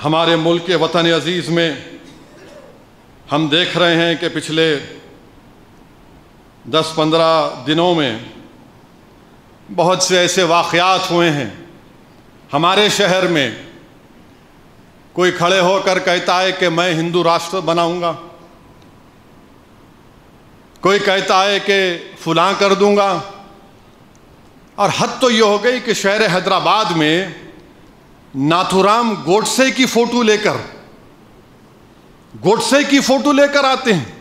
हमारे मुल्क के वतन अज़ीज़ में हम देख रहे हैं कि पिछले दस पंद्रह दिनों में बहुत से ऐसे वाक़ात हुए हैं। हमारे शहर में कोई खड़े होकर कहता है कि मैं हिंदू राष्ट्र बनाऊँगा। कोई कहता है कि फुलां कर दूँगा। और हद तो ये हो गई कि शहर हैदराबाद में नाथुराम गोडसे की फ़ोटो लेकर, गोडसे की फ़ोटो लेकर आते हैं।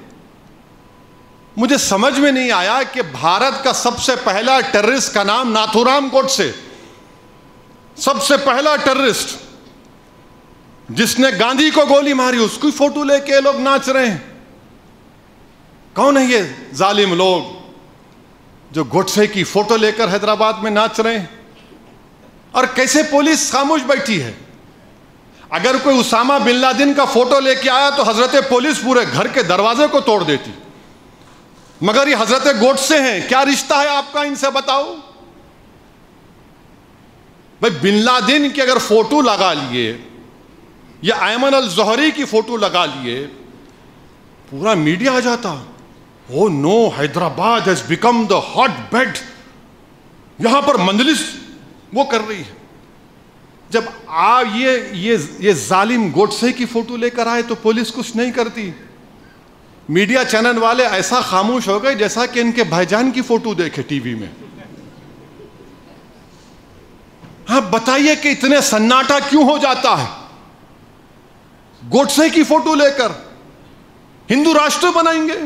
मुझे समझ में नहीं आया कि भारत का सबसे पहला टेररिस्ट का नाम नाथुराम गोडसे, सबसे पहला टेररिस्ट जिसने गांधी को गोली मारी, उसकी फ़ोटो लेके लोग नाच रहे हैं। कौन है ये जालिम लोग जो गोडसे की फ़ोटो लेकर हैदराबाद में नाच रहे हैं? और कैसे पुलिस खामोश बैठी है? अगर कोई उसामा बिन लादेन का फ़ोटो लेके आया तो हज़रत पुलिस पूरे घर के दरवाजे को तोड़ देती। मगर ये हज़रत गोट से हैं, क्या रिश्ता है आपका इनसे बताओ? भाई, बिन लादेन की अगर फ़ोटो लगा लिए, या ऐमन अल जहरी की फ़ोटो लगा लिए, पूरा मीडिया आ जाता। ओ no, Hyderabad has become the hot bed यहाँ पर मंजलिस वो कर रही है। जब आ ये ये ये जालिम गोडसे की फ़ोटो लेकर आए तो पुलिस कुछ नहीं करती। मीडिया चैनल वाले ऐसा खामोश हो गए जैसा कि इनके भाईजान की फ़ोटो देखे टीवी में। हाँ बताइए कि इतने सन्नाटा क्यों हो जाता है? गोडसे की फ़ोटो लेकर हिंदू राष्ट्र बनाएँगे?